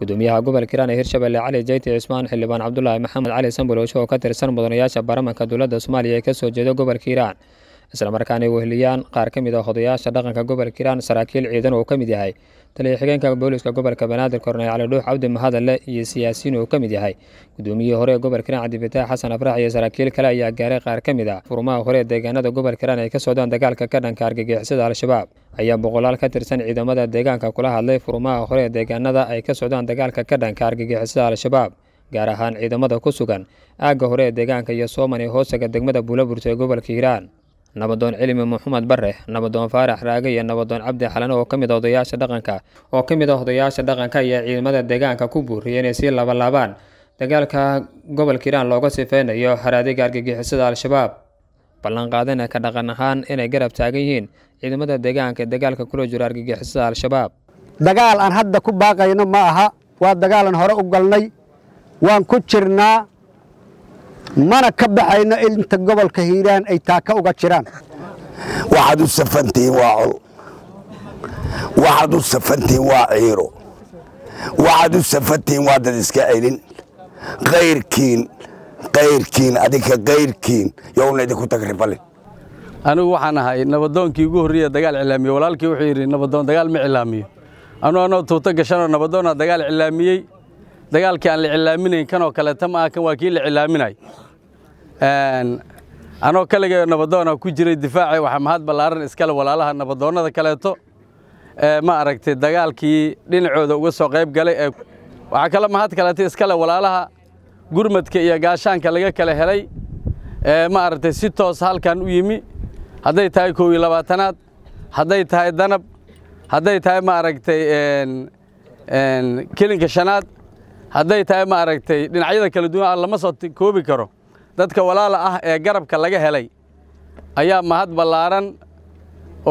gudoomiyaha gobolka hiiraan ee hirshabelle cali jeyti cismaan xildhibaan cabdulaahi maxamed cali sambolowshe oo ka tirsan mudanayaasha baarlamanka dowladda soomaaliya ee ka soo jeeda gobolka hiiraan islamarkaana ay weheliyaan qaar ka mid a odayaasha dhaqanka gobolka hiiraan saraakiil ciidan oo ka mid yahay. Taliya xigeenka booliska gobolka banaadir korneyl cali dhuux cabdi mahadalle iyo siyaasiyiin oo ka mid yahay. Gudoomiyihii hore ee gobolka hiiraan cabdifataax xasan afrax iyo saraakiil kale ayaa gaaray qaar ka mid ah. Furmaha hore ee deegaanada gobolka hiiraan ay ka socdaan dagaalka ka dhanka argagixisada al-shabaab. Ayaa boqolaal ka tirsan ciidamada deegaanka kula hadlay. Furmaha hore ee deegaanada ay ka socdaan dagaalka ka dhanka argagixisada al-shabaab gaar ahaan ciidamada ku sugan. Aagga hore ee deegaanka iyo sooman ee hoostaga degmada buulaburta ee gobolka hiiraan nabadoon cilmi maxamed bare nabadoon faarax raage iyo nabadoon cabdi xalane oo ka mid a odayaasha dhaqanka oo ka mid a odayaasha dhaqanka iyo ciidamada deegaanka ku buuriyay inay sii labalaabaan dagaalka gobolka hiiraan looga sifeynayo haraadiga argagixisada al-shabaab. Ballanqaadana ka dhaqan ahaan inay garab taagan yihiin ciidamada deegaanka ee dagaalka kula jiro argagixisada al-shabaab. Dagaal aan hadda ku baaqayno ma aha waa dagaalan hore u galnay waan ku jirnaa mana ka baxayno inta gobolka hiiraan ay taaka uga jiraan. Waxaad u safantihiin waa col waxaad u safantihiin waa ciiro. Waxaad u safantihiin waa dad iska celin. Kayrkiin kayrkiin adinka kayrkiin yowna idinku tagrifalin anigu waxaan ahay nabadoonkii ugu horreeya dagaal cilaamiye walaalkii wuxuu yidhi nabadoon dagaal ma cilaamiyo anuu anoo tuuto gashanoo nabadoona dagaal cilaamiyey dagaalkii aan la cilaaminayn kanoo kaleeta ma ah kan waa kii la cilaaminay anoo kaligay nabadoona ku jiray difaaci waxaa mahad ballaaran iskale walaalaha nabadoonnada kaleeto. Ma aragtay dagaalkii dhinacooda uga soo qayb galay ee waxaa kale mahad kaleeto iskale walaalaha gurmadka iyo gaashaanka laga kala helay. Ma aragtay si toos halkan u yimi. Hadday tahay kow iyo labaatanaad hadday tahay danab hadday tahay ma aragtay kelinka shanaad hadday tahay ma aragtay dhinacyada kala duwan lama soo koobi karo. Dadka walaala ah ee garabka laga helay ayaa mahad ballaaran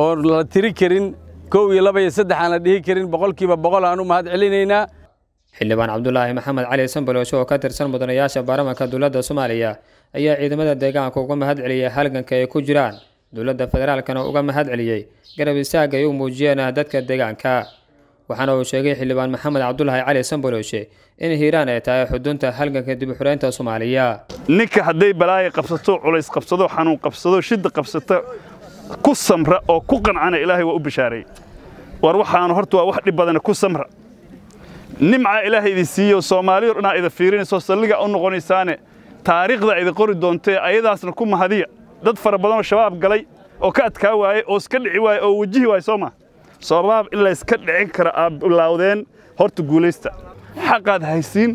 oo la tiri karin kow iyo laba iyo saddex aan la dhihi karin boqolkiiba boqol aan u mahad celinaynaa. Xildhibaan cabdulaahi maxamed cali sambolowshe oo ka tirsan mudanayaasha baarlamanka dowladda soomaaliya ayaa ciidamada deegaanka uga mahad celiyey halganka ay ku jiraan. Dowladda federaalkana uga mahad celiyey garab istaagga ay u muujiyeen dadka deegaanka waxaana uu sheegay xildhibaan maxamed cabdulaahi cali sambolowshe in hiiraan ay tahay xudunta halganka dib u xureynta soomaaliya. Ninka hadday balaaya qabsato culays qabsado xanuun qabsado shidda qabsata ku samra oo ku qancana ilaahay waa u bishaareey war waxaanu horta waa wax dhib badana ku samra. Nimca ilaahay idin siiyo soomaaliyo dhanaa ida fiirinayso salliga u noqonaysaane taariikhda idi qori doontee ayadaasna ku mahadiya. Dad fara badanoo shabaab galay oo ka adkaa waaye oo iska dhici waaye oo wajihi waaye soo ma shabaab in layska dhicin kara aad bilaawdeen horta guulaysta xaqaad haysiin.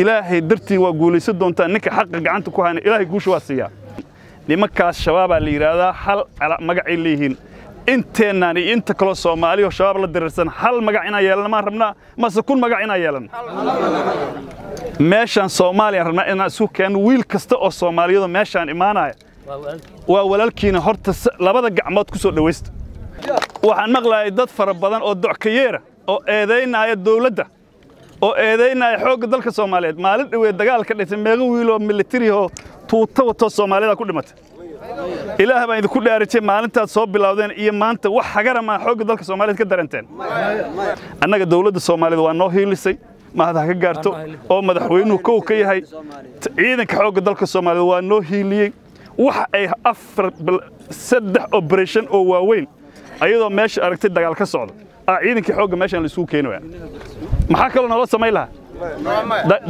Ilaahay dartiin waa guulaysan doontaa. Ninka xaqa gacanta ku hayna ilaahay guusha waa siiyaa. Nimankaas shabaabaa la yidhaahdaa hal magacay leeyihiin inteennaan iyo inta kaloo soomaaliyo shabaab la dirirsan hal magac inaan yeelana maan rabnaa mase kun magac inaan yeelan. Meeshaan soomaaliyaan rabnaa inaan isu keenno wiil kasta oo soomaaliyadu meeshaan imaanaya. Waa walaalkiina horta labada gacmood ku soo dhowaysta waxaan maqlayay dad fara badan oo dockayeera oo eedaynaya dawladda oo eedaynaya xoogga dalka soomaaliyeed. Maalin dhaweed dagaal ka dhintay meeqa wiiloo militarihoo tuuta watoo soomaaliyada ku dhimatay. Ilaah baan idinku dhaarijay maalintaad soo bilowdeen iyo maanta wax hagara maa xoogga dalka soomaaliyeed ka daranteen. Annaga dawladda soomaaliyeed waa noo hiilisay mahad ha ka gaarto oo madaxweynuhu kow ka yahay ciidanka xoogga dalka soomaaliyeed waa noo hiiliyey. Waxa ay afar saddex operation oo waaweyn ayadoo meesha aragtay dagaal ka socda. Aa ciidankii xoogga meeshaan laisugu keenaya maxaa kaloo noola samayn lahaa?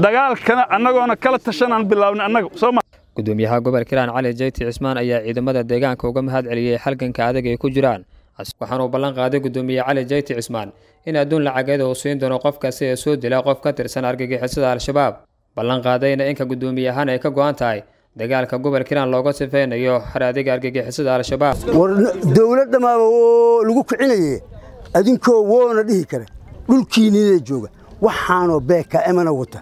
Dagaalkana annagoona kala tashanaan bilaabnay annaga gudoomiyaha gobolka hiiraan cali jeyti cismaan ayaa ciidamada deegaanka uga mahad celiyey halganka adag ay ku jiraan. Waxaanuu ballan qaaday gudoomiye cali jeyti cismaan in adduun lacageeda uu siin doono qof kasta ee soo dila qof ka tirsan argagixisada al-shabaab. Ballan qaadayna inka gudoomiye ahaan ay ka go'an tahay dagaalka gobolka hiiraan looga sifeynayo haraadiga argagixisada al-shabaab. War dawladdamaaba oo lagu kicinaye adinkoo woona dhihi kara dhulkiinina jooga waxaanoo beeka emana wata.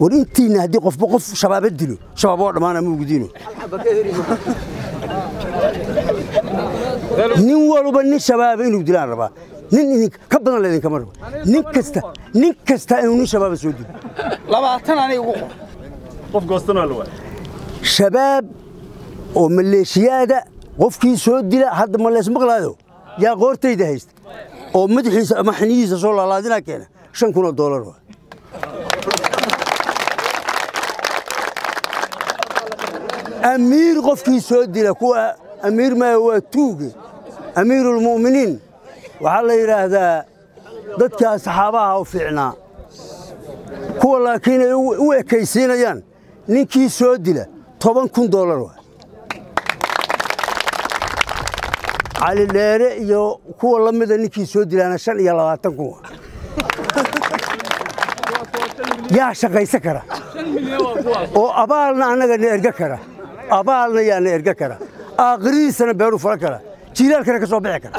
War intiinna haddii qofba qof shabaaba dilo shabaab oo dhammaana ma ugudiino nin walba nin shabaaba inuu dilaan rabaa. Nin idin ka badan laydinkama rabo. Nin kasta nin kasta inuu nin shabaaba soo dilo. Labaatan anay ugu qof. Goostan waa la waay shabaab oo maleeshiyaada qofkii soo dila hadda ma lees maqlaayo? Yaa qoortayda haysta oo madaxiisa ama xiniyihiisa soo laalaadinaa keena? Shan kun oo doolar waa amiir qofkii soo dila kuwa amiir maya waa tuuge. Amiirulmu'miniin waxaa la yidhaahdaa dadkaa saxaabaha u fiicnaa. Kuwa laakiin ay u ekaysiinayaan ninkii soo dila toban kun doolar waa cali dheere iyo kuwa la mida ninkii soo dilaana shan iyo labaatan kun waa yaa shaqaysan kara. Oo abaalna annaga na erga kara. Abaalna yaa na erga kara. Aakhirihiisana beeru fulan kara. Jiilaalkana ka soo bixi kara